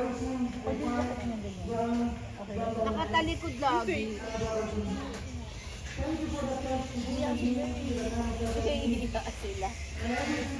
Pwede ba kasi ng ganyan? Okay. Nakatalikod lagi. Kasi hindi sila.